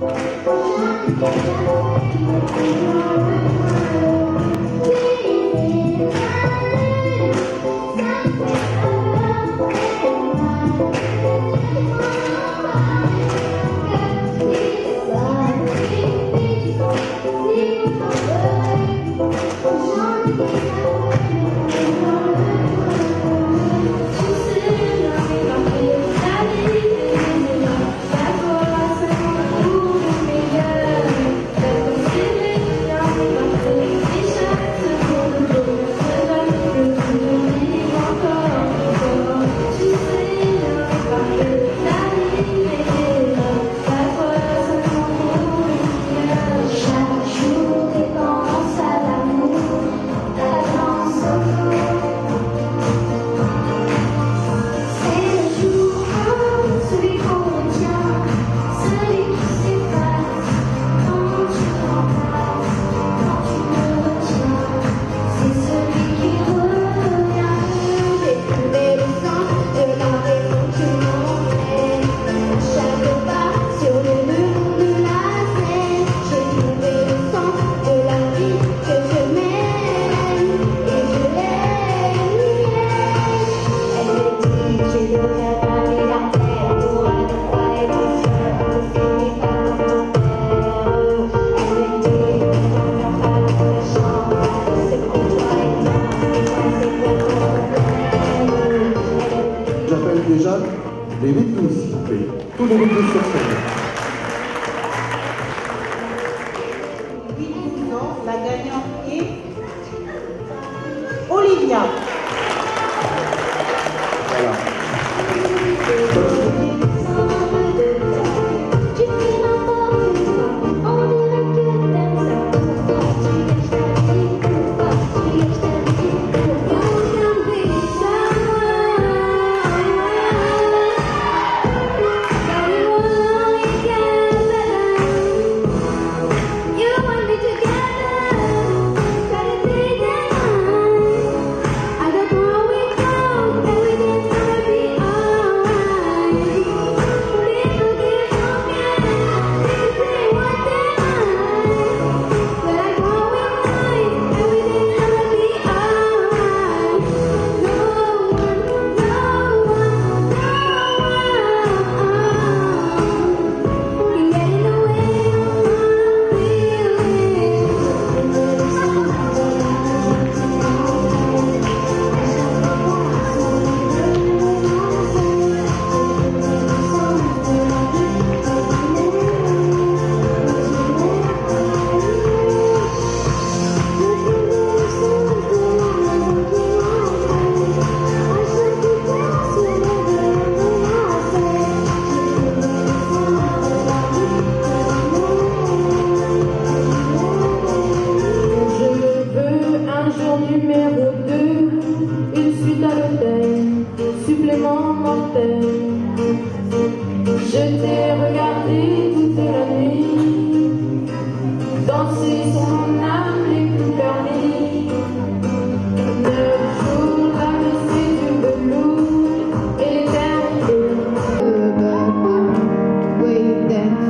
Thank you. Les rythmes, s'il vous plaît. Tous les sur la gagnante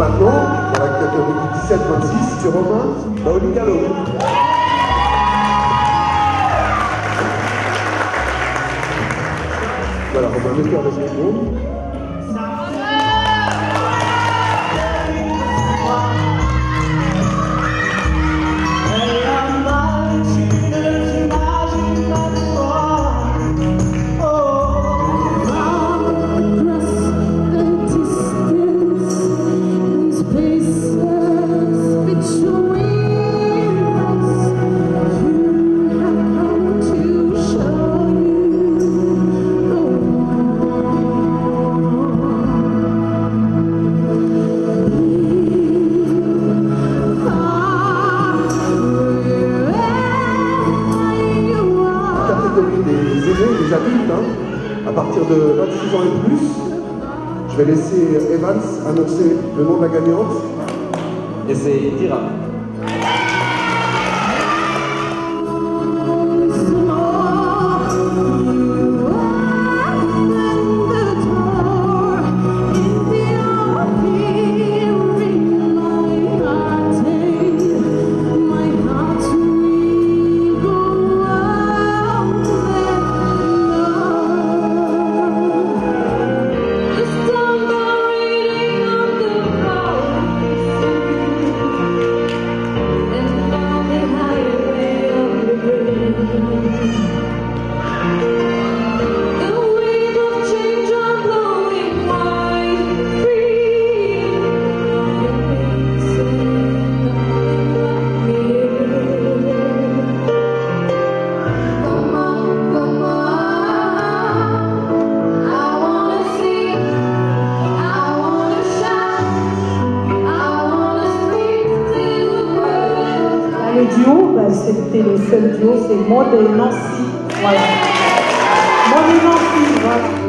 maintenant, dans la catégorie 17-26, sur Romain Baoli Gallo. Voilà, Romain, mettez-vous avec les hein, à partir de 26 ans et plus. Je vais laisser Evans annoncer le nom de la gagnante. Et c'est Tira. Le duo, bah, c'était le seul duo, c'est Maud et Nancy. Voilà. Maud et Nancy, voilà.